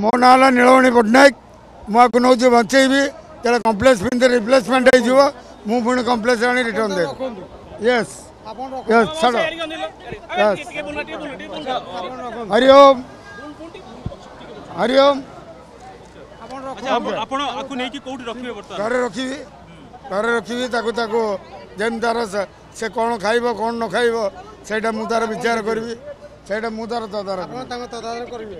ମୋ ନାଁ ହେଲା ନୀଳମଣି ପଟ୍ଟନାୟକ ମୁଁ ଆକୁ ନେଉଛି ବଞ୍ଚେଇବି ଯେତେବେଳେ କମ୍ପ୍ଲେକ୍ସ ପିନ୍ଧି ରିପ୍ଲେସମେଣ୍ଟ ହେଇଯିବ ମୁଁ ପୁଣି କମ୍ପ୍ଲେକ୍ସ ଆଣି ରିଟର୍ନ ଦେବି ୟେସ୍ ୟେସ୍ ଛାଡ଼ ହରି ଓମ୍ ହରି ଓମ୍ ଆଚ୍ଛା ଆପଣ- ଆପଣ ଆକୁ ନେଇକି କୋଉଠି ରଖିବେ ବର୍ତ୍ତମାନ ଘରେ ରଖିବି ଘରେ ରଖିବି ତାକୁ ତାକୁ ଯେମିତି ତାର ସେ- ସେ କ'ଣ ଖାଇବ କ'ଣ ନ ଖାଇବ ସେଇଟା ମୁଁ ତାର ବିଚାର କରିବି ସେଇଟା ମୁଁ ତାର ତଦାରଖ କରିବି ତାଙ୍କ ତଦାରଖ କରିବେ